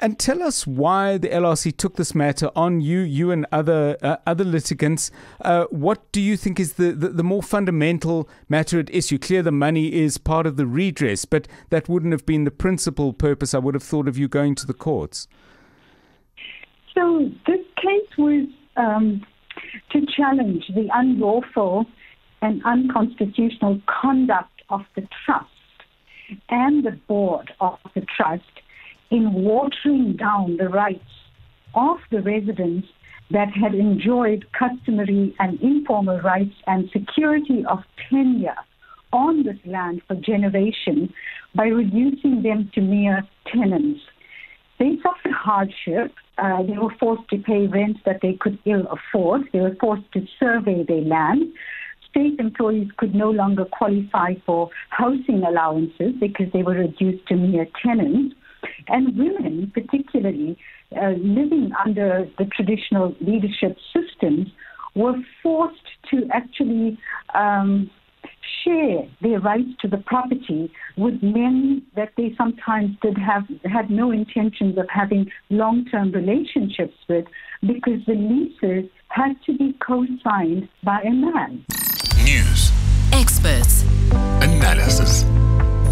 And tell us why the LRC took this matter on you, you and other uh, other litigants. Uh, what do you think is the, the, the, more fundamental matter at issue? Clear the money is part of the redress, but that wouldn't have been the principal purpose I would have thought of you going to the courts. So this case was um, to challenge the unlawful and unconstitutional conduct of the trust and the board of the trust in watering down the rights of the residents that had enjoyed customary and informal rights and security of tenure on this land for generations by reducing them to mere tenants. They suffered hardship. Uh, they were forced to pay rents that they could ill afford. They were forced to survey their land. State employees could no longer qualify for housing allowances because they were reduced to mere tenants. And women, particularly uh, living under the traditional leadership systems, were forced to actually um, share their rights to the property with men that they sometimes did have had no intentions of having long-term relationships with because the leases had to be co-signed by a man. News. Experts. Analysis.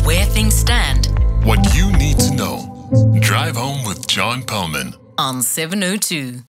Where things stand. What you need to know. Drive home with John Perlman on 702.